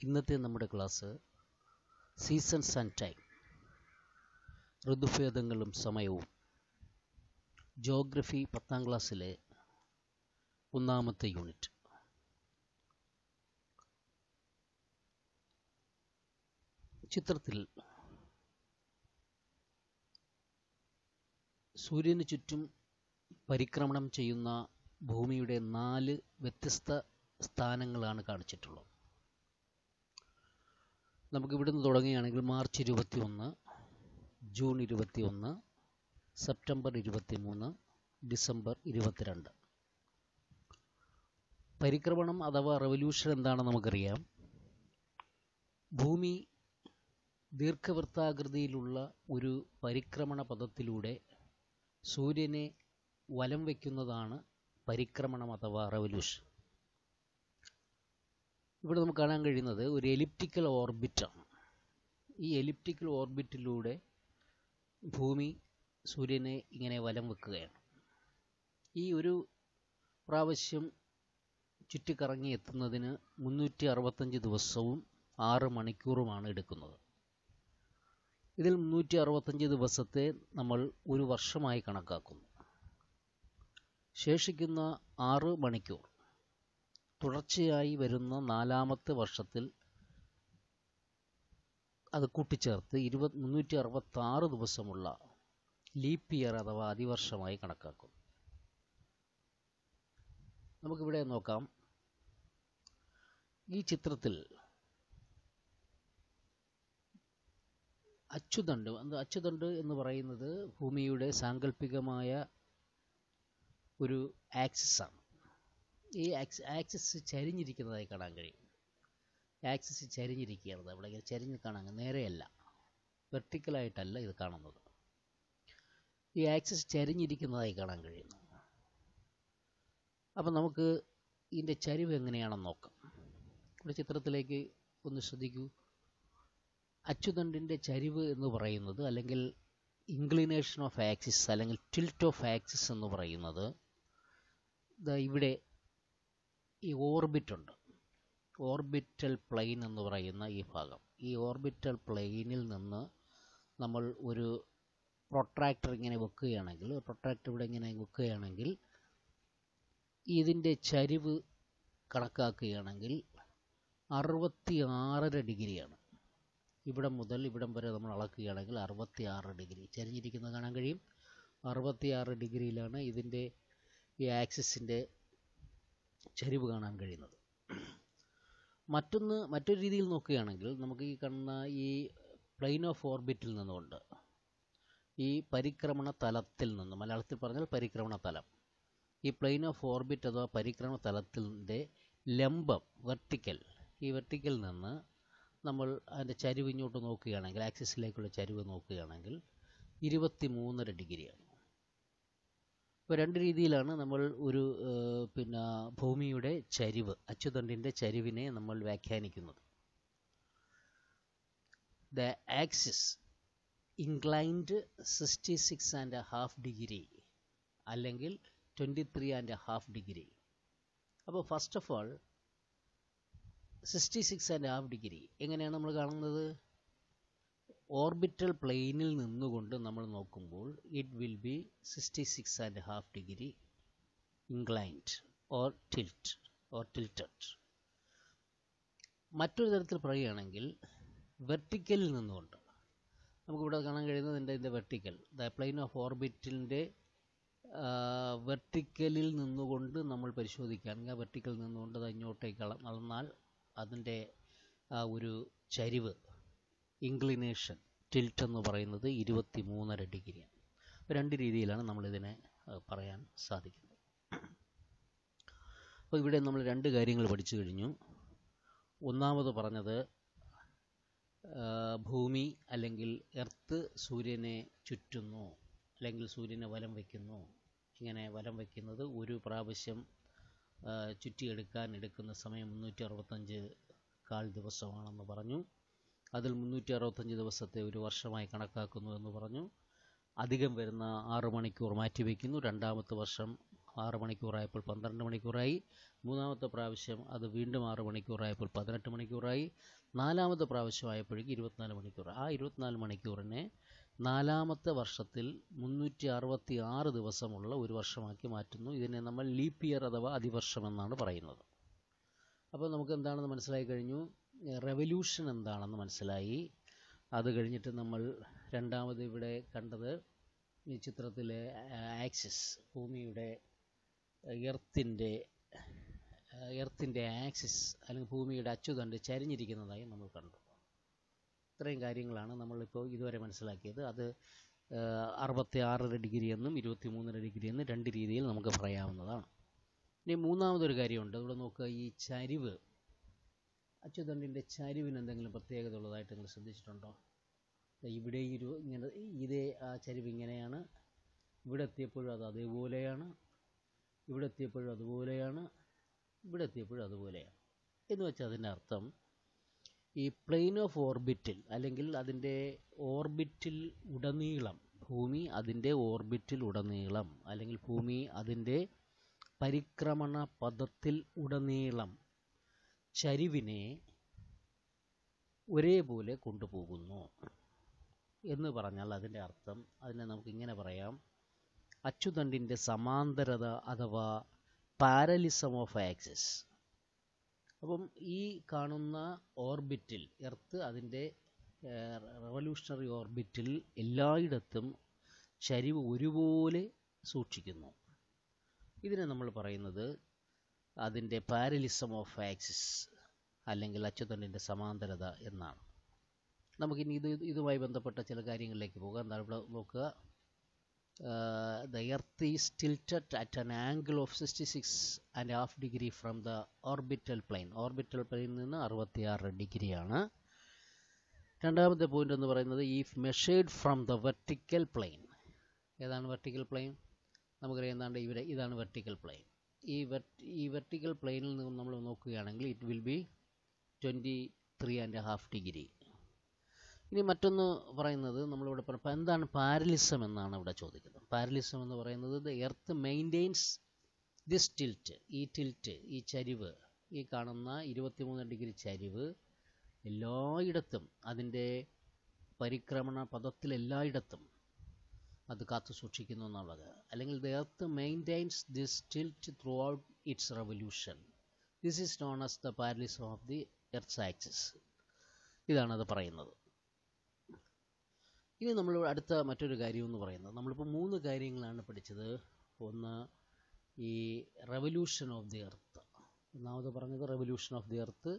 ഇന്നത്തെ നമ്മുടെ class seasons and time ഋതുഭേദങ്ങളും സമയവും. ജോഗ്രഫി പത്താം ക്ലാസ്സിലെ ഒന്നാമത്തെ യൂണിറ്റ് ചിത്രത്തിൽ സൂര്യന് ചുറ്റും പരിക്രമണം ചെയ്യുന്ന ഭൂമിയുടെ നാല് വ്യത്യസ്ത സ്ഥാനങ്ങളാണ് കാണിച്ചിട്ടുള്ളത്. നമുക്ക് ഇവിടുന്ന് തുടങ്ങുകയാണെങ്കിൽ മാർച്ച് ഇരുപത്തി ഒന്ന് ജൂൺ ഇരുപത്തി ഒന്ന് സെപ്റ്റംബർ ഇരുപത്തി മൂന്ന് ഡിസംബർ ഇരുപത്തിരണ്ട്. പരിക്രമണം അഥവാ റവല്യൂഷൻ എന്താണെന്ന് നമുക്കറിയാം. ഭൂമി ദീർഘവൃത്താകൃതിയിലുള്ള ഒരു പരിക്രമണ പദത്തിലൂടെ സൂര്യനെ വലം വയ്ക്കുന്നതാണ് പരിക്രമണം അഥവാ റവല്യൂഷൻ. ഇവിടെ നമുക്ക് കാണാൻ കഴിയുന്നത് ഒരു എലിപ്റ്റിക്കൽ ഓർബിറ്റാണ് ഈ എലിപ്റ്റിക്കൽ ഓർബിറ്റിലൂടെ ഭൂമി സൂര്യനെ ഇങ്ങനെ വലം വെക്കുകയാണ്. ഈ ഒരു പ്രാവശ്യം ചുറ്റിക്കറങ്ങി എത്തുന്നതിന് മുന്നൂറ്റി അറുപത്തഞ്ച് ദിവസവും ആറ് മണിക്കൂറുമാണ് എടുക്കുന്നത്. ഇതിൽ മുന്നൂറ്റി അറുപത്തഞ്ച് ദിവസത്തെ നമ്മൾ ഒരു വർഷമായി കണക്കാക്കുന്നു. ശേഷിക്കുന്ന ആറ് മണിക്കൂർ. തുടർച്ചയായി വരുന്ന നാലാമത്തെ വർഷത്തിൽ അത് കൂട്ടിച്ചേർത്ത് ഇരുപത് മുന്നൂറ്റി അറുപത്തി ആറ് ദിവസമുള്ള ലീപ്പ് ഇയർ അഥവാ അതിവർഷമായി കണക്കാക്കും. നമുക്കിവിടെ നോക്കാം. ഈ ചിത്രത്തിൽ അച്ചുതണ്ട് അച്ചുതണ്ട് എന്ന് പറയുന്നത് ഭൂമിയുടെ സാങ്കല്പികമായ ഒരു ആക്സിസാണ്. ഈ ആക്സ് ആക്സിസ് ചരിഞ്ഞിരിക്കുന്നതായി കാണാൻ കഴിയും. ആക്സിസ് ചരിഞ്ഞിരിക്കുകയാണ് ഇങ്ങനെ ചരിഞ്ഞ് കാണാൻ നേരെയല്ല. വെർട്ടിക്കലായിട്ടല്ല ഇത് കാണുന്നത്. ഈ ആക്സിസ് ചരിഞ്ഞിരിക്കുന്നതായി കാണാൻ കഴിയുന്നു അപ്പം നമുക്ക് ഇതിന്റെ ചരിവ് എങ്ങനെയാണെന്ന് നോക്കാം. ഇവിടെ ചിത്രത്തിലേക്ക് ഒന്ന് ശ്രദ്ധിക്കൂ. അച്ചുതണ്ടിന്റെ ചരിവ് എന്ന് പറയുന്നത് അല്ലെങ്കിൽ ഇൻക്ലിനേഷൻ ഓഫ് ആക്സിസ് അല്ലെങ്കിൽ ടിൽറ്റ് ഓഫ് ആക്സിസ് എന്ന് പറയുന്നത് ഇവിടെ ഈ ഓർബിറ്റുണ്ട്. ഓർബിറ്റൽ പ്ലെയിൻ എന്ന് പറയുന്ന ഈ ഭാഗം. ഈ ഓർബിറ്റൽ പ്ലെയിനിൽ നിന്ന് നമ്മൾ ഒരു പ്രൊട്രാക്ടർ ഇങ്ങനെ വെക്കുകയാണെങ്കിൽ പ്രൊട്രാക്ടർ ഇവിടെ ഇങ്ങനെ വെക്കുകയാണെങ്കിൽ ഇതിന്റെ ചരിവ് കണക്കാക്കുകയാണെങ്കിൽ അറുപത്തി ആറര ഡിഗ്രിയാണ്. ഇവിടം മുതൽ ഇവിടം വരെ നമ്മൾ അളക്കുകയാണെങ്കിൽ അറുപത്തി ആറ് ഡിഗ്രി. ചരിഞ്ഞിരിക്കുന്നത് കാണാൻ കഴിയും? അറുപത്തി ആറ് ഡിഗ്രിയിലാണ് ഇതിന്റെ ഈ ആക്സിസിന്റെ ചരിവ് കാണാൻ കഴിയുന്നത്. മറ്റൊന്ന് മറ്റൊരു രീതിയിൽ നോക്കുകയാണെങ്കിൽ നമുക്ക് ഈ കാണുന്ന ഈ പ്ലെയിൻ ഓഫ് ഓർബിറ്റിൽ നിന്നുകൊണ്ട് ഈ പരിക്രമണ തലത്തിൽ നിന്ന് മലയാളത്തിൽ പറഞ്ഞാൽ പരിക്രമണ തലം. ഈ പ്ലെയിൻ ഓഫ് ഓർബിറ്റ് അഥവാ പരിക്രമണ തലത്തിന്റെ ലംബം വെർട്ടിക്കൽ ഈ വെർട്ടിക്കൽ നിന്ന് നമ്മൾ അതിന്റെ ചരിവ് ഇങ്ങോട്ട് നോക്കുകയാണെങ്കിൽ ആക്സിസിലേക്കുള്ള ചരിവ് നോക്കുകയാണെങ്കിൽ ഇരുപത്തി മൂന്നര ഡിഗ്രിയാണ്. ഇപ്പോൾ രണ്ട് രീതിയിലാണ് നമ്മൾ ഒരു പിന്നെ ഭൂമിയുടെ ചരിവ് അച്ചുതണ്ടിന്റെ ചരിവിനെ നമ്മൾ വ്യാഖ്യാനിക്കുന്നത്. The axis inclined sixty six and half degree അല്ലെങ്കിൽ twenty three and half degree അപ്പോൾ first of all sixty six and half degree എങ്ങനെയാണ് നമ്മൾ കാണുന്നത്? ഓർബിറ്റൽ പ്ലെയിനിൽ നിന്നുകൊണ്ട് നമ്മൾ നോക്കുമ്പോൾ it will be sixty six and half degree inclined or tilt or tilted മറ്റൊരു തരത്തിൽ പറയുകയാണെങ്കിൽ വെർട്ടിക്കലിൽ നിന്നുകൊണ്ട്. നമുക്കിവിടെ കാണാൻ കഴിയുന്നത് എന്റെ ഇതിന്റെ വെർട്ടിക്കൽ ദ പ്ലെയിൻ ഓഫ് ഓർബിറ്റിന്റെ വെർട്ടിക്കലിൽ നിന്നുകൊണ്ട് നമ്മൾ പരിശോധിക്കുകയാണെങ്കിൽ ആ വെർട്ടിക്കലിൽ നിന്നുകൊണ്ട് അത് ഇങ്ങോട്ടേക്ക് അളന്നാൽ അതിന്റെ ആ ഒരു ചരിവ് ഇൻക്ലിനേഷൻ ടിൽറ്റ് എന്ന് പറയുന്നത് ഇരുപത്തി മൂന്നര ഡിഗ്രിയാണ് രണ്ട് രീതിയിലാണ് നമ്മളിതിനെ പറയാൻ സാധിക്കുന്നത്. അപ്പോൾ ഇവിടെ നമ്മൾ രണ്ട് കാര്യങ്ങൾ പഠിച്ചു കഴിഞ്ഞു. ഒന്നാമത് പറഞ്ഞത് ഭൂമി അല്ലെങ്കിൽ എർത്ത് സൂര്യനെ ചുറ്റുന്നു അല്ലെങ്കിൽ സൂര്യനെ വലം വയ്ക്കുന്നു. ഇങ്ങനെ വലം വയ്ക്കുന്നത് ഒരു പ്രാവശ്യം ചുറ്റിയെടുക്കാൻ എടുക്കുന്ന സമയം മുന്നൂറ്റി അറുപത്തഞ്ച് കാൽ ദിവസമാണെന്ന് പറഞ്ഞു. അതിൽ മുന്നൂറ്റി അറുപത്തഞ്ച് ദിവസത്തെ ഒരു വർഷമായി കണക്കാക്കുന്നു എന്ന് പറഞ്ഞു. അധികം വരുന്ന ആറ് മണിക്കൂർ മാറ്റിവെക്കുന്നു രണ്ടാമത്തെ വർഷം ആറ് മണിക്കൂറായപ്പോൾ പന്ത്രണ്ട് മണിക്കൂറായി. മൂന്നാമത്തെ പ്രാവശ്യം അത് വീണ്ടും ആറ് മണിക്കൂറായപ്പോൾ പതിനെട്ട് മണിക്കൂറായി. നാലാമത്തെ പ്രാവശ്യമായപ്പോഴേക്ക് ഇരുപത്തിനാല് മണിക്കൂർ. ആ ഇരുപത്തിനാല് മണിക്കൂറിനെ നാലാമത്തെ വർഷത്തിൽ മുന്നൂറ്റി അറുപത്തി ആറ് ദിവസമുള്ള ഒരു വർഷമാക്കി മാറ്റുന്നു. ഇതിനെ നമ്മൾ ലീപ്പ് ഇയർ അഥവാ അതിവർഷം എന്നാണ് പറയുന്നത്. അപ്പോൾ നമുക്ക് എന്താണെന്ന് മനസ്സിലായി കഴിഞ്ഞു? റെവല്യൂഷൻ എന്താണെന്ന് മനസ്സിലായി. അത് കഴിഞ്ഞിട്ട് നമ്മൾ രണ്ടാമത് ഇവിടെ കണ്ടത് ഈ ചിത്രത്തിലെ ആക്സിസ് ഭൂമിയുടെ എർത്തിന്റെ എർത്തിന്റെ ആക്സിസ് അല്ലെങ്കിൽ ഭൂമിയുടെ അച്ചുതണ്ട് ചരിഞ്ഞിരിക്കുന്നതായി നമ്മൾ കണ്ടു. ഇത്രയും കാര്യങ്ങളാണ് നമ്മളിപ്പോൾ ഇതുവരെ മനസ്സിലാക്കിയത്. അത് അറുപത്തി ആറര ഡിഗ്രി എന്നും ഇരുപത്തി മൂന്നര ഡിഗ്രി എന്നും രണ്ട് രീതിയിൽ നമുക്ക് പറയാവുന്നതാണ്. ഇനി മൂന്നാമതൊരു കാര്യമുണ്ട്. ഇവിടെ നോക്കുക. ഈ ചരിവ് അച്ചുതണ്ടിന്റെ ചരിവിന് എന്തെങ്കിലും പ്രത്യേകത ഉള്ളതായിട്ട് നിങ്ങൾ ശ്രദ്ധിച്ചിട്ടുണ്ടോ? ഇവിടെ ഒരു ഇങ്ങനെ ഇതേ ആ ചരിവ് ഇങ്ങനെയാണ്. ഇവിടെ എത്തിയപ്പോഴും അത് അതേപോലെയാണ്. ഇവിടെ എത്തിയപ്പോഴും അതുപോലെയാണ്. ഇവിടെ എത്തിയപ്പോഴും അതുപോലെയാണ്. എന്ന് വെച്ചാൽ അതിന്റെ അർത്ഥം ഈ പ്ലെയിൻ ഓഫ് ഓർബിറ്റിൽ അല്ലെങ്കിൽ അതിന്റെ ഓർബിറ്റിൽ ഉടനീളം ഭൂമി അതിന്റെ ഓർബിറ്റിൽ ഉടനീളം അല്ലെങ്കിൽ ഭൂമി അതിന്റെ പരിക്രമണ പദത്തിൽ ഉടനീളം ചരിവിനെ ഒരേപോലെ കൊണ്ടുപോകുന്നു എന്ന് പറഞ്ഞാൽ അതിന്റെ അർത്ഥം അതിനെ നമുക്ക് ഇങ്ങനെ പറയാം. അച്ചുതണ്ടിന്റെ സമാന്തരത അഥവാ പാരലിസം ഓഫ് ആക്സിസ്. അപ്പം ഈ കാണുന്ന ഓർബിറ്റിൽ എർത്ത് അതിന്റെ റവല്യൂഷണറി ഓർബിറ്റിൽ എല്ലായിടത്തും ചരിവ് ഒരുപോലെ സൂക്ഷിക്കുന്നു. ഇതിനെ നമ്മൾ പറയുന്നത് അതിന്റെ പാരലിസം ഓഫ് ആക്സിസ് അല്ലെങ്കിൽ അച്ചുതണ്ടിന്റെ സമാന്തരത എന്നാണ്. നമുക്കിനി ഇത് ഇതുമായി ബന്ധപ്പെട്ട ചില കാര്യങ്ങളിലേക്ക് പോകാം. എന്താണ് ഇവിടെ നോക്കുക. The earth is tilted at an angle of sixty six and half degree from the orbital plane orbital പ്ലെയിനിൽ നിന്ന് അറുപത്തിയാറ് ഡിഗ്രിയാണ്. രണ്ടാമത്തെ പോയിന്റ് എന്ന് പറയുന്നത് if measured from the vertical plane ഏതാണ് വെർട്ടിക്കൽ പ്ലെയിൻ നമുക്കറിയാം എന്താണ്ട് ഇവിടെ ഇതാണ് വെർട്ടിക്കൽ പ്ലെയിൻ ഈ ഈ വെർട്ടിക്കൽ പ്ലെയിനിൽ നിന്ന് നമ്മൾ നോക്കുകയാണെങ്കിൽ it will be twenty three and half degree ഇനി മറ്റൊന്ന് പറയുന്നത് നമ്മളിവിടെ പറഞ്ഞപ്പോൾ എന്താണ് പാരലിസം എന്നാണ് ഇവിടെ ചോദിക്കുന്നത്. പാരലിസം എന്ന് പറയുന്നത് the earth maintains this tilt ഈ ടിൽറ്റ് ഈ ചരിവ് ഈ കാണുന്ന ഇരുപത്തിമൂന്ന് ഡിഗ്രി ചരിവ് എല്ലായിടത്തും അതിന്റെ പരിക്രമണ പദത്തിൽ എല്ലായിടത്തും അത് കാത്തു സൂക്ഷിക്കുന്നു എന്നുള്ളത്. അല്ലെങ്കിൽ the earth maintains this tilt throughout its revolution this is known as the parallelism of the earth axis ഇതാണ് അത് പറയുന്നത്. ഇനി നമ്മൾ അടുത്ത മറ്റൊരു കാര്യം എന്ന് പറയുന്നത്. നമ്മളിപ്പോൾ മൂന്ന് കാര്യങ്ങളാണ് പഠിച്ചത്. ഒന്ന് ഈ റെവല്യൂഷൻ ഓഫ് ദി എർത്ത് ഒന്നാമത് പറഞ്ഞത് റെവല്യൂഷൻ ഓഫ് ദി എർത്ത്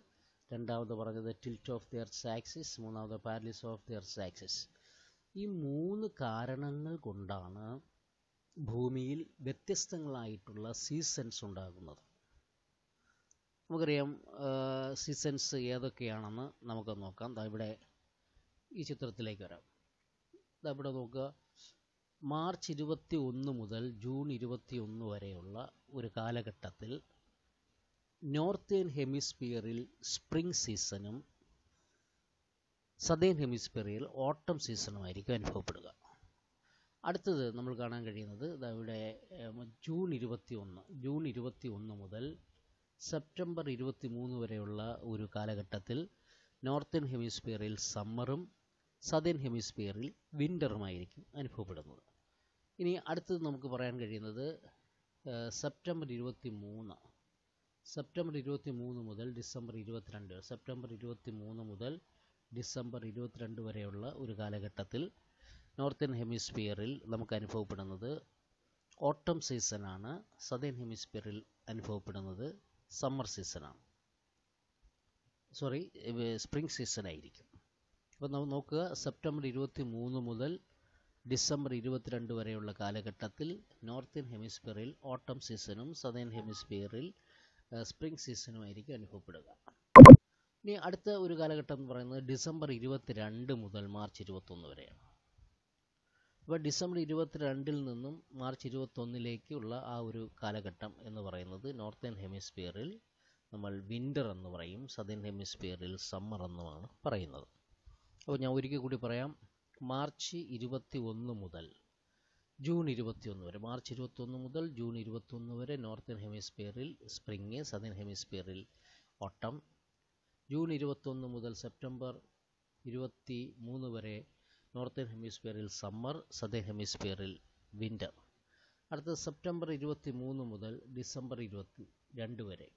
രണ്ടാമത് പറഞ്ഞത് tilt of the earth axis മൂന്നാമത് parallelism of the earth axis ഈ മൂന്ന് കാരണങ്ങൾ കൊണ്ടാണ് ഭൂമിയിൽ വ്യത്യസ്തങ്ങളായിട്ടുള്ള സീസൺസ് ഉണ്ടാകുന്നത്. നമുക്കറിയാം സീസൺസ് ഏതൊക്കെയാണെന്ന് നമുക്ക് നോക്കാം. ഇവിടെ ഈ ചിത്രത്തിലേക്ക് വരാം. ഇവിടെ നോക്കുക. മാർച്ച് ഇരുപത്തി ഒന്ന് മുതൽ ജൂൺ ഇരുപത്തി ഒന്ന് വരെയുള്ള ഒരു കാലഘട്ടത്തിൽ നോർത്തേൺ ഹെമിസ്ഫിയറിൽ സ്പ്രിംഗ് സീസണും സദേൺ ഹെമിസ്ഫിയറിൽ ഓട്ടം സീസണുമായിരിക്കും അനുഭവപ്പെടുക. അടുത്തത് നമ്മൾ കാണാൻ കഴിയുന്നത് ഇവിടെ ജൂൺ ഇരുപത്തി ഒന്ന് ജൂൺ ഇരുപത്തി ഒന്ന് മുതൽ സെപ്റ്റംബർ ഇരുപത്തി മൂന്ന് വരെയുള്ള ഒരു കാലഘട്ടത്തിൽ നോർത്തേൺ ഹെമിസ്ഫിയറിൽ സമ്മറും സദേൺ ഹെമിസ്ഫിയറിൽ വിന്ററുമായിരിക്കും അനുഭവപ്പെടുന്നത്. ഇനി അടുത്തത് നമുക്ക് പറയാൻ കഴിയുന്നത് സെപ്റ്റംബർ ഇരുപത്തി മൂന്ന് സെപ്റ്റംബർ ഇരുപത്തി മൂന്ന് മുതൽ ഡിസംബർ ഇരുപത്തിരണ്ട് സെപ്റ്റംബർ ഇരുപത്തി മൂന്ന് മുതൽ ഡിസംബർ ഇരുപത്തിരണ്ട് വരെയുള്ള ഒരു കാലഘട്ടത്തിൽ നോർത്തേൺ ഹെമിസ്ഫിയറിൽ നമുക്ക് അനുഭവപ്പെടുന്നത് ഓട്ടം സീസണാണ്. സദേൺ ഹെമിസ്ഫിയറിൽ അനുഭവപ്പെടുന്നത് സമ്മർ സീസണാണ്. സോറി സ്പ്രിംഗ് സീസൺ ആയിരിക്കും അപ്പോൾ നമ്മൾ നോക്കുക സെപ്റ്റംബർ ഇരുപത്തി മൂന്ന് മുതൽ ഡിസംബർ ഇരുപത്തിരണ്ട് വരെയുള്ള കാലഘട്ടത്തിൽ നോർത്തേൺ ഹെമിസ്ഫിയറിൽ ഓട്ടം സീസണും സദേൺ ഹെമിസ്ഫിയറിൽ സ്പ്രിംഗ് സീസണുമായിരിക്കും അനുഭവപ്പെടുക. ഇനി അടുത്ത ഒരു കാലഘട്ടം എന്ന് പറയുന്നത് ഡിസംബർ ഇരുപത്തിരണ്ട് മുതൽ മാർച്ച് ഇരുപത്തൊന്ന് വരെയാണ്. അപ്പോൾ ഡിസംബർ ഇരുപത്തിരണ്ടിൽ നിന്നും മാർച്ച് ഇരുപത്തൊന്നിലേക്കുള്ള ആ ഒരു കാലഘട്ടം എന്ന് പറയുന്നത് നോർത്തേൺ ഹെമിസ്ഫിയറിൽ നമ്മൾ വിന്റർ എന്ന് പറയും. സദേൺ ഹെമിസ്ഫിയറിൽ സമ്മർ എന്നുമാണ് പറയുന്നത്. അപ്പോൾ ഞാൻ ഒരിക്കൽ കൂടി പറയാം. മാർച്ച് ഇരുപത്തി ഒന്ന് മുതൽ ജൂൺ ഇരുപത്തിയൊന്ന് വരെ മാർച്ച് ഇരുപത്തൊന്ന് മുതൽ ജൂൺ ഇരുപത്തൊന്ന് വരെ നോർത്തേൺ ഹെമിസ്ഫിയറിൽ സ്പ്രിങ് സദേൺ ഹെമിസ്ഫിയറിൽ ഓട്ടം ജൂൺ ഇരുപത്തൊന്ന് മുതൽ സെപ്റ്റംബർ ഇരുപത്തി മൂന്ന് വരെ നോർത്തേൺ ഹെമിസ്ഫിയറിൽ സമ്മർ സദേൺ ഹെമിസ്ഫിയറിൽ വിന്റർ അടുത്തത് സെപ്റ്റംബർ ഇരുപത്തി മൂന്ന് മുതൽ ഡിസംബർ ഇരുപത്തി രണ്ട് വരെ.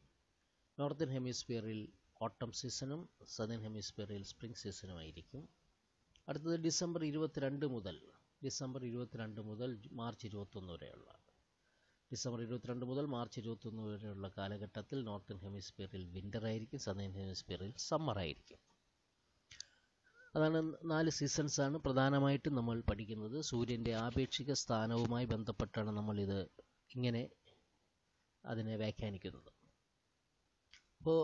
നോർത്തേൺ ഹെമിസ്ഫിയറിൽ ഓട്ടം സീസണും സദേൺ ഹെമിസ്ഫിയറിൽ സ്പ്രിംഗ് സീസണുമായിരിക്കും. അടുത്തത് ഡിസംബർ ഇരുപത്തിരണ്ട് മുതൽ ഡിസംബർ ഇരുപത്തിരണ്ട് മുതൽ മാർച്ച് ഇരുപത്തൊന്ന് വരെയുള്ള ഡിസംബർ ഇരുപത്തിരണ്ട് മുതൽ മാർച്ച് ഇരുപത്തൊന്ന് വരെയുള്ള കാലഘട്ടത്തിൽ നോർത്തേൺ ഹെമിസ്ഫിയറിൽ വിന്റർ ആയിരിക്കും സദേൺ ഹെമിസ്ഫിയറിൽ സമ്മർ ആയിരിക്കും. അതാണ് നാല് സീസൺസ് ആണ് പ്രധാനമായിട്ടും നമ്മൾ പഠിക്കുന്നത്. സൂര്യന്റെ ആപേക്ഷിക സ്ഥാനവുമായി ബന്ധപ്പെട്ടാണ് നമ്മളിത് ഇങ്ങനെ അതിനെ വ്യാഖ്യാനിക്കുന്നത്. അപ്പോൾ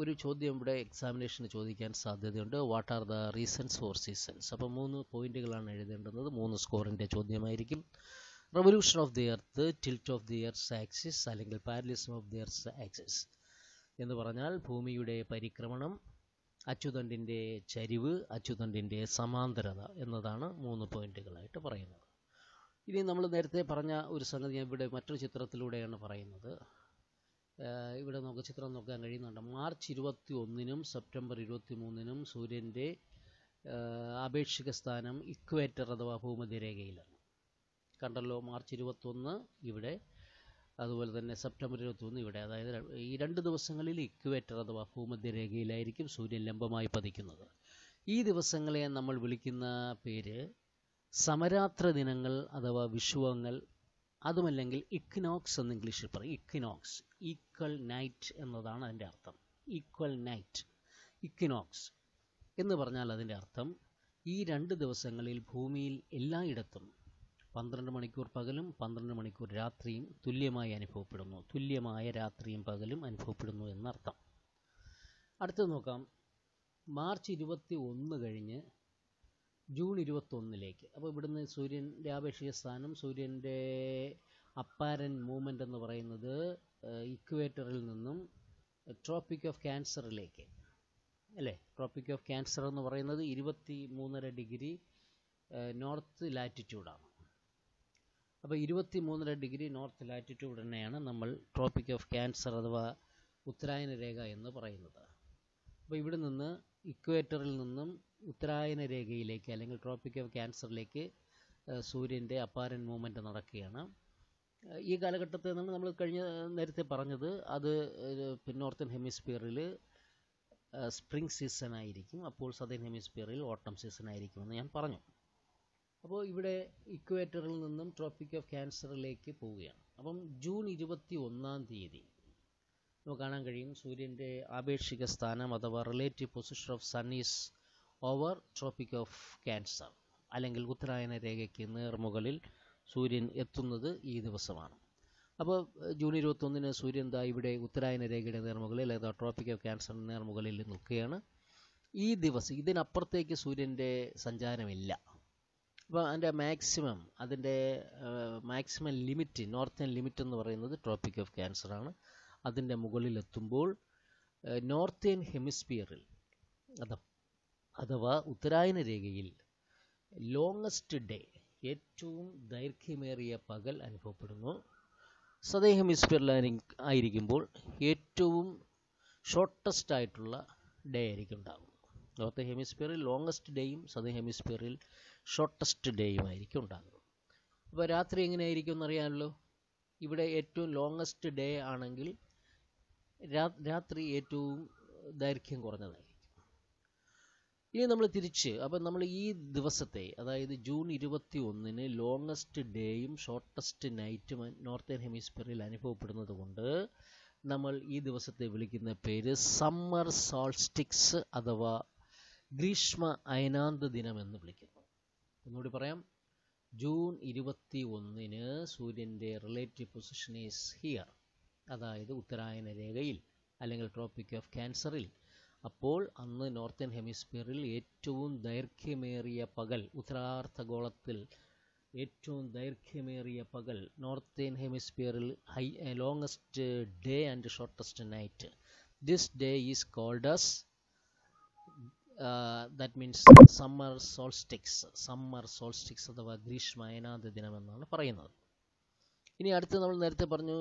ഒരു ചോദ്യം ഇവിടെ എക്സാമിനേഷന് ചോദിക്കാൻ സാധ്യതയുണ്ട്. What are the reasons for seasons അപ്പോൾ മൂന്ന് പോയിന്റുകളാണ് എഴുതേണ്ടുന്നത്. മൂന്ന് സ്കോറിന്റെ ചോദ്യമായിരിക്കും. Revolution of the earth tilt of the earth axis അല്ലെങ്കിൽ parallelism of the earth axis എന്ന് പറഞ്ഞാൽ ഭൂമിയുടെ പരിക്രമണം അച്ചുതണ്ടിന്റെ ചരിവ് അച്ചുതണ്ടിന്റെ സമാന്തരത എന്നതാണ് മൂന്ന് പോയിന്റുകളായിട്ട് പറയുന്നത്. ഇനി നമ്മൾ നേരത്തെ പറഞ്ഞ ഒരു സംഗതി ഞാൻ ഇവിടെ മറ്റൊരു ചിത്രത്തിലൂടെയാണ് പറയുന്നത്. ഇവിടെ നമുക്ക് ചിത്രം നോക്കാൻ കഴിയുന്നുണ്ട്. മാർച്ച് ഇരുപത്തി ഒന്നിനും സെപ്റ്റംബർ ഇരുപത്തി മൂന്നിനും സൂര്യന്റെ ആപേക്ഷിക സ്ഥാനം ഇക്വേറ്റർ അഥവാ ഭൂമധ്യരേഖയിലാണ്. കണ്ടല്ലോ മാർച്ച് ഇരുപത്തൊന്ന് ഇവിടെ അതുപോലെ തന്നെ സെപ്റ്റംബർ ഇരുപത്തൊന്ന് ഇവിടെ. അതായത് ഈ രണ്ട് ദിവസങ്ങളിൽ ഇക്വേറ്റർ അഥവാ ഭൂമധ്യരേഖയിലായിരിക്കും സൂര്യൻ ലംബമായി പതിക്കുന്നത്. ഈ ദിവസങ്ങളെ നമ്മൾ വിളിക്കുന്ന പേര് സമരാത്ര ദിനങ്ങൾ അഥവാ വിഷുവങ്ങൾ അതുമല്ലെങ്കിൽ ഇക്നോക്സ് എന്ന് ഇംഗ്ലീഷിൽ പറയും. ഇക്നോക്സ് ഈക്വൽ നൈറ്റ് എന്നതാണ് അതിന്റെ അർത്ഥം. ഈക്വൽ നൈറ്റ് ഇക്നോക്സ് എന്ന് പറഞ്ഞാൽ അതിന്റെ അർത്ഥം ഈ രണ്ട് ദിവസങ്ങളിൽ ഭൂമിയിൽ എല്ലായിടത്തും പന്ത്രണ്ട് മണിക്കൂർ പകലും പന്ത്രണ്ട് മണിക്കൂർ രാത്രിയും തുല്യമായി അനുഭവപ്പെടുന്നു. തുല്യമായ രാത്രിയും പകലും അനുഭവപ്പെടുന്നു എന്നർത്ഥം. അടുത്തത് നോക്കാം. മാർച്ച് ഇരുപത്തി ഒന്ന് കഴിഞ്ഞ് ജൂൺ ഇരുപത്തൊന്നിലേക്ക്. അപ്പോൾ ഇവിടുന്ന് സൂര്യന്റെ ആപേക്ഷിക സ്ഥാനം സൂര്യന്റെ അപ്പാരൻ മൂവ്മെന്റ് എന്ന് പറയുന്നത് ഇക്വേറ്ററിൽ നിന്നും ട്രോപ്പിക് ഓഫ് ക്യാൻസറിലേക്ക്. അല്ലേ? ട്രോപ്പിക് ഓഫ് ക്യാൻസർ എന്ന് പറയുന്നത് ഇരുപത്തി മൂന്നര ഡിഗ്രി നോർത്ത് ലാറ്റിറ്റ്യൂഡാണ്. അപ്പോൾ ഇരുപത്തി മൂന്നര ഡിഗ്രി നോർത്ത് ലാറ്റിറ്റ്യൂഡ് തന്നെയാണ് നമ്മൾ ട്രോപ്പിക് ഓഫ് ക്യാൻസർ അഥവാ ഉത്തരായന രേഖ എന്ന് പറയുന്നത്. അപ്പോൾ ഇവിടെ നിന്ന് ഇക്വേറ്ററിൽ നിന്നും ഉത്തരായന രേഖയിലേക്ക് അല്ലെങ്കിൽ ട്രോപ്പിക് ഓഫ് ക്യാൻസറിലേക്ക് സൂര്യന്റെ അപ്പാരൻ മൂവ്മെന്റ് നടക്കുകയാണ്. ഈ കാലഘട്ടത്തിൽ നിന്ന് നമ്മൾ കഴിഞ്ഞ നേരത്തെ പറഞ്ഞത് അത് നോർത്തേൺ ഹെമിസ്ഫിയറിൽ സ്പ്രിംഗ് സീസൺ ആയിരിക്കും. അപ്പോൾ സദേൺ ഹെമിസ്ഫിയറിൽ ഓട്ടം സീസൺ ആയിരിക്കുമെന്ന് ഞാൻ പറഞ്ഞു. അപ്പോൾ ഇവിടെ ഇക്വേറ്ററിൽ നിന്നും ട്രോപ്പിക് ഓഫ് ക്യാൻസറിലേക്ക് പോവുകയാണ്. അപ്പം ജൂൺ ഇരുപത്തി ഒന്നാം തീയതി നമുക്ക് കാണാൻ കഴിയും. സൂര്യന്റെ ആപേക്ഷിക സ്ഥാനം അഥവാ relative position of sun is over tropic of Cancer അല്ലെങ്കിൽ ഉത്തരായന രേഖയ്ക്ക് നേർമുകളിൽ സൂര്യൻ എത്തുന്നത് ഈ ദിവസമാണ്. അപ്പോൾ ജൂൺ ഇരുപത്തൊന്നിന് സൂര്യൻ ദാ ഇവിടെ ഉത്തരായന രേഖയുടെ നേർമുകളിൽ അഥവാ ട്രോപ്പിക് ഓഫ് ക്യാൻസറിന്റെ നേർമുകളിൽ നിൽക്കുകയാണ്. ഈ ദിവസം ഇതിനപ്പുറത്തേക്ക് സൂര്യന്റെ സഞ്ചാരമില്ല. അപ്പോൾ അതിന്റെ മാക്സിമം അതിന്റെ മാക്സിമം ലിമിറ്റ് നോർത്തേൺ ലിമിറ്റ് എന്ന് പറയുന്നത് ട്രോപ്പിക് ഓഫ് ക്യാൻസർ ആണ്. അതിന്റെ മുകളിലെത്തുമ്പോൾ നോർത്തേൺ ഹെമിസ്ഫിയറിൽ അത അഥവാ ഉത്തരായന രേഖയിൽ ലോങ്ങസ്റ്റ് ഡേ ഏറ്റവും ദൈർഘ്യമേറിയ പകൽ അനുഭവപ്പെടുന്നു. സദേ ഹെമിസ്ഫിയറിൽ ആയിരിക്കുമ്പോൾ ഏറ്റവും ഷോർട്ടസ്റ്റ് ആയിട്ടുള്ള ഡേ ആയിരിക്കും ഉണ്ടാകും നോർത്ത് ഹെമിസ്ഫിയറിൽ ലോങ്ങസ്റ്റ് ഡേയും സദേ ഹെമിസ്ഫിയറിൽ ഷോർട്ടസ്റ്റ് ഡേയും ആയിരിക്കും ഉണ്ടാകുന്നത്. അപ്പോൾ രാത്രി എങ്ങനെയായിരിക്കും എന്നറിയാമല്ലോ? ഇവിടെ ഏറ്റവും ലോങ്ങസ്റ്റ് ഡേ ആണെങ്കിൽ രാത്രി ഏറ്റവും ദൈർഘ്യം കുറഞ്ഞതായിരിക്കും. ഇനി നമ്മൾ തിരിച്ച് അപ്പം നമ്മൾ ഈ ദിവസത്തെ അതായത് ജൂൺ ഇരുപത്തി ഒന്നിന് ലോങ്ങസ്റ്റ് ഡേയും ഷോർട്ടസ്റ്റ് നൈറ്റും നോർത്തേൺ ഹെമിസ്ഫിയറിൽ അനുഭവപ്പെടുന്നത് കൊണ്ട് നമ്മൾ ഈ ദിവസത്തെ വിളിക്കുന്ന പേര് സമ്മർ സോൾസ്റ്റിക്സ് അഥവാ ഗ്രീഷ്മ അയനാന്ത ദിനം എന്ന് വിളിക്കുന്നു. ഒന്നുകൂടി പറയാം. ജൂൺ ഇരുപത്തി ഒന്നിന് സൂര്യന്റെ റിലേറ്റീവ് പൊസിഷൻ ഈസ് ഹിയർ അതായത് ഉത്തരായന രേഖയിൽ അല്ലെങ്കിൽ ട്രോപ്പിക് ഓഫ് ക്യാൻസറിൽ അപ്പോൾ അന്ന് നോർത്തേൺ ഹെമിസ്ഫിയറിൽ ഏറ്റവും ദൈർഘ്യമേറിയ പകൽ ഉത്തരാർത്ഥഗോളത്തിൽ ഏറ്റവും ദൈർഘ്യമേറിയ പകൽ northern ഹെമിസ്ഫിയറിൽ high longest day and shortest night this day is called as that means summer solstice summer solstice അഥവാ ഗ്രീഷ്മ അയനാന്ത ദിനം എന്നാണ് പറയുന്നത്. ഇനി അടുത്ത് നമ്മൾ നേരത്തെ പറഞ്ഞു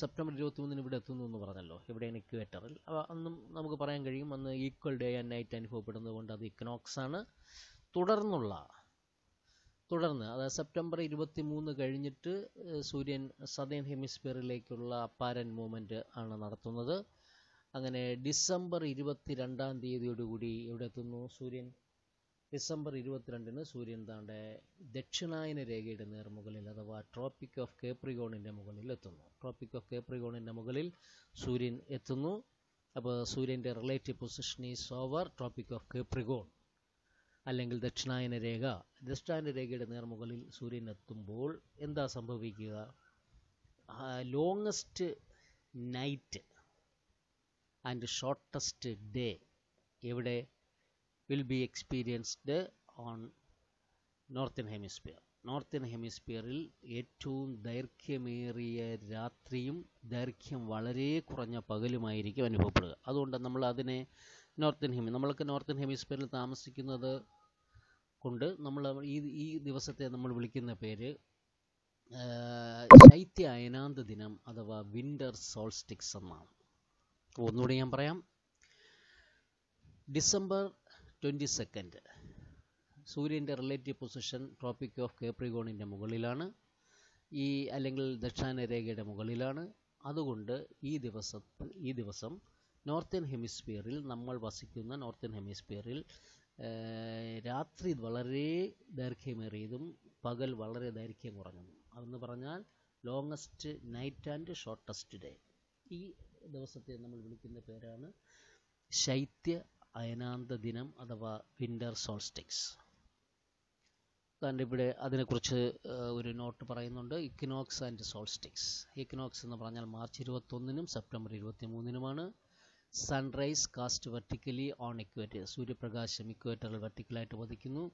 സെപ്റ്റംബർ ഇരുപത്തി മൂന്നിന് ഇവിടെ എത്തുന്നു എന്ന് പറഞ്ഞല്ലോ. ഇവിടെയാണ് ഇക്വേറ്ററിൽ. അന്നും നമുക്ക് പറയാൻ കഴിയും അന്ന് ഈക്വൽ ഡേ ആൻഡ് നൈറ്റ് അനുഭവപ്പെടുന്നത് കൊണ്ട് അത് ഇക്കനോക്സ് ആണ്. തുടർന്നുള്ള തുടർന്ന് അതായത് സെപ്റ്റംബർ ഇരുപത്തി മൂന്ന് കഴിഞ്ഞിട്ട് സൂര്യൻ സദേൺ ഹെമിസ്ഫിയറിലേക്കുള്ള അപ്പാരൻ മൂവ്മെന്റ് ആണ് നടത്തുന്നത്. അങ്ങനെ ഡിസംബർ ഇരുപത്തി രണ്ടാം തീയതിയോടുകൂടി ഇവിടെ എത്തുന്നു സൂര്യൻ? ഡിസംബർ ഇരുപത്തിരണ്ടിന് സൂര്യൻ താണ്ടെ ദക്ഷിണായന രേഖയുടെ നേർമുകളിൽ അഥവാ ട്രോപ്പിക് ഓഫ് കേപ്രിഗോണിന്റെ മുകളിൽ എത്തുന്നു. ട്രോപ്പിക് ഓഫ് കേപ്രിഗോണിന്റെ മുകളിൽ സൂര്യൻ എത്തുന്നു. അപ്പോൾ സൂര്യന്റെ relative position is over tropic of Capricorn അല്ലെങ്കിൽ ദക്ഷിണായന രേഖ. ദക്ഷിണായന രേഖയുടെ നേർമുകളിൽ സൂര്യൻ എത്തുമ്പോൾ എന്താ സംഭവിക്കുക? Longest night and shortest day ഇവിടെ will be experienced on northern hemisphere northern ഹെമിസ്ഫിയറിൽ ഏറ്റവും ദൈർഘ്യമേറിയ രാത്രിയും ദൈർഘ്യം വളരെ കുറഞ്ഞ പകലുമായിരിക്കും അനുഭവപ്പെടുക. അതുകൊണ്ട് നമ്മൾ അതിനെ നോർത്തേൺ ഹെമി നമ്മൾക്ക് നോർത്തേൺ ഹെമിസ്ഫിയറിൽ താമസിക്കുന്നത് കൊണ്ട് നമ്മൾ ഈ ഈ ദിവസത്തെ നമ്മൾ വിളിക്കുന്ന പേര് ശൈത്യ അയനാന്ത ദിനം അഥവാ വിന്റർ സോൾസ്റ്റിക്സ് എന്നാണ്. ഒന്നുകൂടി ഞാൻ പറയാം. December twenty second. സൂര്യന്റെ റിലേറ്റീവ് പൊസിഷൻ ട്രോപ്പിക് ഓഫ് കേപ്രിഗോണിന്റെ മുകളിലാണ്. ഈ അല്ലെങ്കിൽ ദക്ഷിണ രേഖയുടെ മുകളിലാണ്. അതുകൊണ്ട് ഈ ദിവസത്തിൽ ഈ ദിവസം നോർത്തേൺ ഹെമിസ്ഫിയറിൽ നമ്മൾ വസിക്കുന്ന നോർത്തേൺ ഹെമിസ്ഫിയറിൽ രാത്രി വളരെ ദൈർഘ്യമേറിയതും പകൽ വളരെ ദൈർഘ്യം കുറഞ്ഞതും. അതെന്ന് പറഞ്ഞാൽ longest night and shortest day ഈ ദിവസത്തെ നമ്മൾ വിളിക്കുന്ന പേരാണ് ശൈത്യ അയനാന്ത ദിനം അഥവാ വിന്റർ സോൾസ്റ്റിക്സ്. താന്റെ ഇവിടെ അതിനെക്കുറിച്ച് ഒരു നോട്ട് പറയുന്നുണ്ട്. ഇക്കിനോക്സ് ആൻഡ് സോൾസ്റ്റിക്സ്. ഇക്കിനോക്സ് എന്ന് പറഞ്ഞാൽ മാർച്ച് ഇരുപത്തൊന്നിനും സെപ്റ്റംബർ ഇരുപത്തി മൂന്നിനുമാണ് sunrise cast vertically on equator സൂര്യപ്രകാശം ഇക്വേറ്ററിൽ വെർട്ടിക്കലായിട്ട് പതിക്കുന്നു.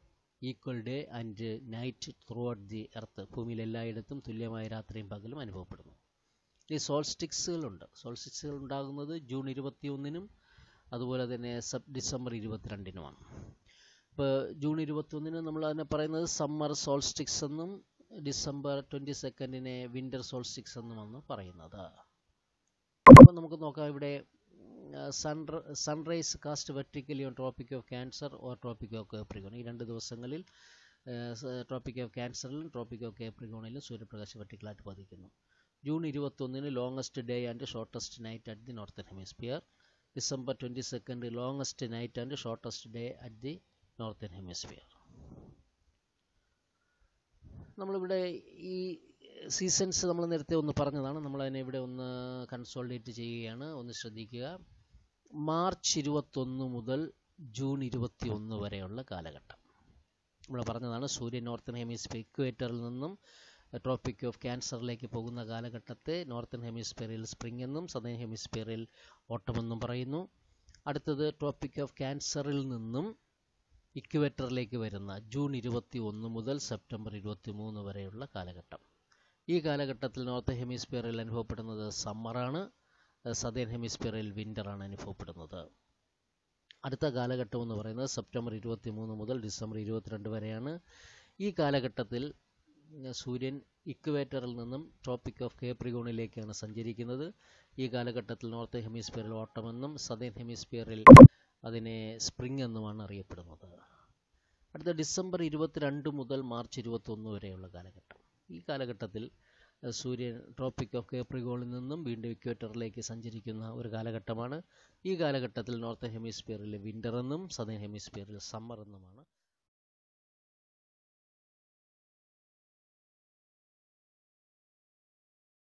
Equal day and night throughout the earth. ഭൂമിയിൽ എല്ലായിടത്തും തുല്യമായ രാത്രിയും പകലും അനുഭവപ്പെടുന്നു. ഈ സോൾസ്റ്റിക്സുകളുണ്ട് സോൾസ്റ്റിക്സുകൾ ഉണ്ടാകുന്നത് ജൂൺ ഇരുപത്തി ഒന്നിനും അതുപോലെ തന്നെ സബ് ഡിസംബർ ഇരുപത്തിരണ്ടിനുമാണ്. ഇപ്പോൾ ജൂൺ ഇരുപത്തൊന്നിന് നമ്മൾ അതിനെ പറയുന്നത് സമ്മർ സോൾസ്റ്റിക്സ് എന്നും ഡിസംബർ ട്വന്റി സെക്കൻഡിനെ വിന്റർ സോൾസ്റ്റിക്സ് എന്നുമാണ് പറയുന്നത്. അപ്പോൾ നമുക്ക് നോക്കാം ഇവിടെ sun sunrise cast vertically on tropic of Cancer or tropic of Capricorn ഈ രണ്ട് ദിവസങ്ങളിൽ ട്രോപ്പിക് ഓഫ് ക്യാൻസറിലും ട്രോപ്പിക് ഓഫ് കേപ്രിഗോണിലും സൂര്യപ്രകാശം വെർട്ടിക്കലായിട്ട് പതിക്കുന്നു. ജൂൺ ഇരുപത്തൊന്നിന് longest day and shortest night at the northern hemisphere December twenty second longest night and shortest day at the northern hemisphere നമ്മളിവിടെ ഈ സീസൺസ് നമ്മൾ നേരത്തെ ഒന്ന് പറഞ്ഞതാണ്. നമ്മൾ അതിനെ ഇവിടെ ഒന്ന് കൺസോൾഡേറ്റ് ചെയ്യുകയാണ്. ഒന്ന് ശ്രദ്ധിക്കുക. മാർച്ച് ഇരുപത്തൊന്ന് മുതൽ ജൂൺ ഇരുപത്തി ഒന്ന് വരെയുള്ള കാലഘട്ടം. നമ്മൾ പറഞ്ഞതാണ് സൂര്യൻ നോർത്തേൺ ഹെമിസ്ഫിയർ ഇക്വേറ്ററിൽ നിന്നും ട്രോപ്പിക് ഓഫ് ക്യാൻസറിലേക്ക് പോകുന്ന കാലഘട്ടത്തെ നോർത്തേൺ ഹെമിസ്ഫിയറിൽ സ്പ്രിംഗ് എന്നും സദേൺ ഹെമിസ്ഫിയറിൽ ഓട്ടമെന്നും പറയുന്നു. അടുത്തത് ട്രോപ്പിക് ഓഫ് ക്യാൻസറിൽ നിന്നും ഇക്വേറ്ററിലേക്ക് വരുന്ന ജൂൺ ഇരുപത്തി ഒന്ന് മുതൽ സെപ്റ്റംബർ ഇരുപത്തി മൂന്ന് വരെയുള്ള കാലഘട്ടം. ഈ കാലഘട്ടത്തിൽ നോർത്ത് ഹെമിസ്ഫിയറിൽ അനുഭവപ്പെടുന്നത് സമ്മറാണ് സദേൺ ഹെമിസ്ഫിയറിൽ വിന്ററാണ് അനുഭവപ്പെടുന്നത്. അടുത്ത കാലഘട്ടം എന്ന് പറയുന്നത് സെപ്റ്റംബർ ഇരുപത്തി മൂന്ന് മുതൽ ഡിസംബർ ഇരുപത്തിരണ്ട് വരെയാണ്. ഈ കാലഘട്ടത്തിൽ സൂര്യൻ ഇക്വേറ്ററിൽ നിന്നും ട്രോപ്പിക് ഓഫ് കേപ്രിഗോണിലേക്കാണ് സഞ്ചരിക്കുന്നത്. ഈ കാലഘട്ടത്തിൽ നോർത്ത് ഹെമിസ്ഫിയറിൽ ഓട്ടമെന്നും സദേൺ ഹെമിസ്ഫിയറിൽ അതിനെ സ്പ്രിംഗ് എന്നുമാണ് അറിയപ്പെടുന്നത്. അടുത്ത ഡിസംബർ ഇരുപത്തിരണ്ട് മുതൽ മാർച്ച് ഇരുപത്തൊന്ന് വരെയുള്ള കാലഘട്ടം. ഈ കാലഘട്ടത്തിൽ സൂര്യൻ ട്രോപ്പിക് ഓഫ് കേപ്രിഗോണിൽ നിന്നും വീണ്ടും ഇക്വേറ്ററിലേക്ക് സഞ്ചരിക്കുന്ന ഒരു കാലഘട്ടമാണ്. ഈ കാലഘട്ടത്തിൽ നോർത്ത് ഹെമിസ്ഫിയറിൽ വിന്റർ എന്നും സദേൺ ഹെമിസ്ഫിയറിൽ സമ്മർ എന്നുമാണ്